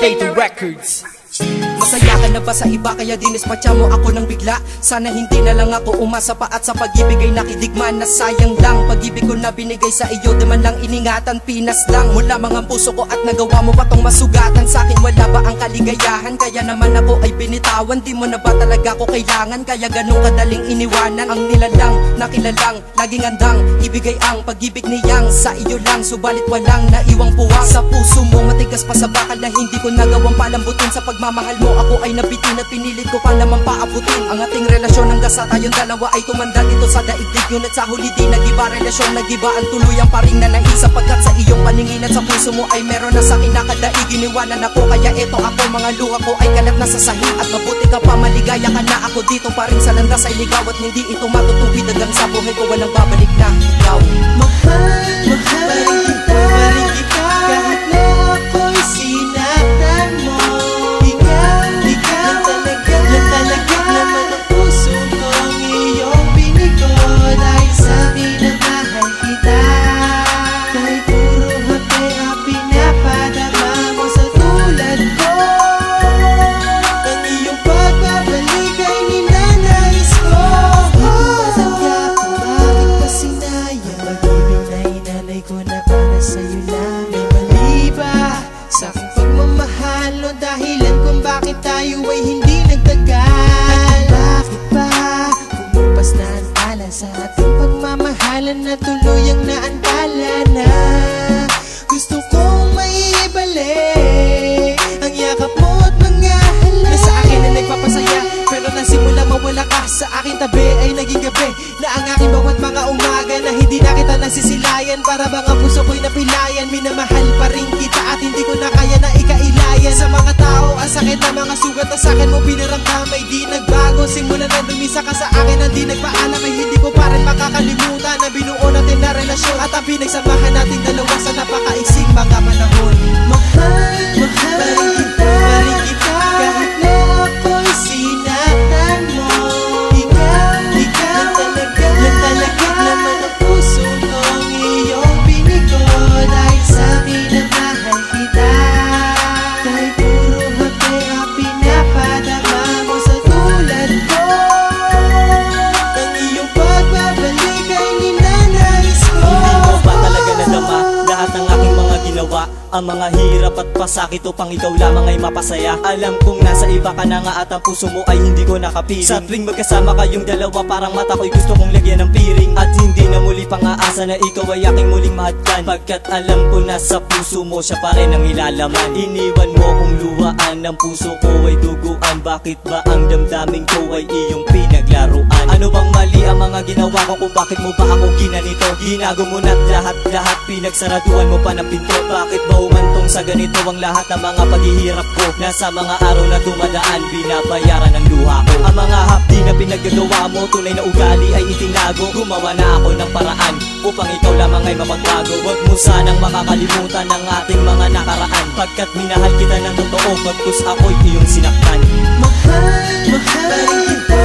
Invader Records. Masaya ka na ba sa iba kaya dinispatcha mo ako ng bigla? Sana hindi na lang ako umasa pa at sa pag-ibig ay nakidigman na sayang lang. Pag-ibig ko na binigay sa iyo di man lang iningatan Pinas lang. Mula mga puso ko at nagawa mo pa tong masugatan. Sa akin wala ba ang kaligayahan? Kaya naman ako ay binitawan. Di mo na ba talaga ako kailangan? Kaya ganun kadaling iniwanan. Ang nilalang nakilalang laging andang ibigay ang pag-ibig niyang sa iyo lang. Subalit walang naiwang puwang. Sa puso mo matigas pa sa bakal na hindi ko nagawang palambutin sa pagmamahal mo. Ako ay nabitin at pinilit ko pa naman paabutin Ang ating relasyon hanggang sa tayong dalawa ay tumanda dito sa daigdig Ngunit sa huli di nagiba relasyon. Nagiba ang tuluyang paring na nais Sapagkat sa iyong paningin at sa puso mo ay meron na sa akin nakadaig Iniwanan ako kaya eto ako mga luha ko ay kalat na sa sahig. At mabuti ka pa maligaya ka na. Ako dito pa rin sa landas ay ligaw At hindi ito matutuwid. Hanggang sa buhay ko walang babalik na ikaw. Mahal, mahal kita, sa aking tabi Ay naging gabi Na ang aking bawat mga umaga Na hindi na kita nasisilayan Para bang ang puso ko'y napilayan Minamahal pa rin kita At hindi ko na kaya na ikailayan. Sa mga tao ang sakit na mga sugat Na sa akin mo pinaramdam Ay di nagbago. Simula na dumisa ka sa akin Ang di nagpaalam Ay hindi ko pa rin makakalimutan Na binuo natin na relasyon. At ang pinagsamahan nating dalawa Sa napakaiksing mga panahon ginawa Ang mga hirap at pasakit upang ikaw lamang ay mapasaya. Alam kong nasa iba ka na nga at ang puso mo ay hindi ko nakapiling. Sa tuwing magkasama kayong dalawa parang mata ko'y gusto kong lagyan ng piring At hindi na muli pang aasa na ikaw ay aking muling mahadkan Pagkat alam ko na sa puso mo siya pa rin ang ilalaman. Iniwan mo kung luwaan ng puso ko ay duguan. Bakit ba ang damdamin ko ay iyong pinaglaruan? Ano ang mga ginawa ko kung bakit mo ba ako ginanito? Ginago mo na't lahat-lahat pinagsaraduan mo pa ng pinto. Bakit ba umantong sa ganito ang lahat ng mga paghihirap ko? Nasa mga araw na dumadaan binabayaran ng luha ko. Ang mga hapdi na pinaggagawa mo tunay na ugali ay itinago. Gumawa na ako ng paraan upang ikaw lamang ay mapagbago. Huwag mo sanang makakalimutan ang ating mga nakaraan. Pagkat minahal kita ng totoo pagkus ako'y iyong sinaktan. Mahal, mahal kita,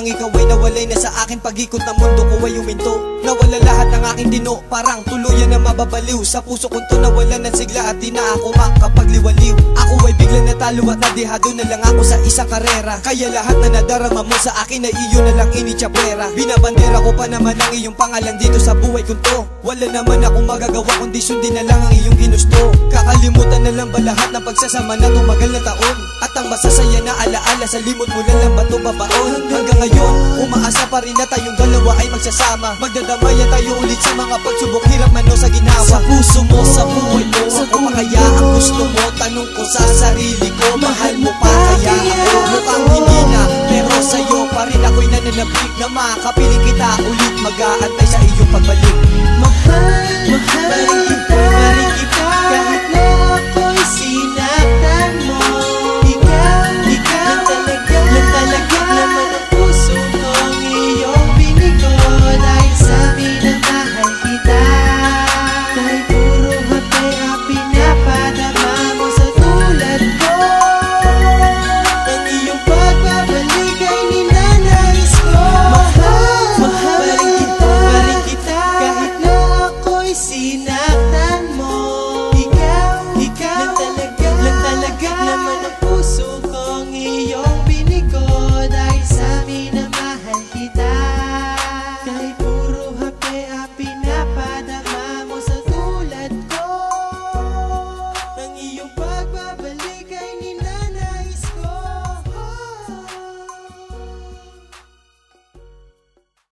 nang ikaw ay nawalay na sa akin Pag-ikot ng mundo ko ay uminto Nawala lahat ng aking dino Parang tuluyan na mababaliw. Sa puso kong to nawala ng sigla At di na ako makapagliwaliw. Ako ay bigla natalo at nadihado na lang ako sa isang karera. Kaya lahat na nadarama mo sa akin ay iyo na lang inichapwera Binabandera ko pa naman ang iyong pangalan dito sa buhay kong to. Wala naman akong magagawa kundi sundin na lang ang iyong ginusto. Kakalimutan na lang ba lahat ng pagsasama na tumagal na taon At ang masasaya na alaala sa limot mo na lang ba to babaon? Hanggang ngayon, umaasa pa rin na tayong dalawa ay magsasama. Magdadamayan tayo ulit sa mga pagsubok Hirap man o sa ginawa. Sa puso mo, sa buhay mo Ako pa kaya ang gusto mo Tanong ko sa sarili ko Mahal mo pa kaya? ako Mukhang hindi na Pero sa'yo pa rin ako'y nananabik Na makapiling kita ulit. Mag-aantay sa iyong pagbalik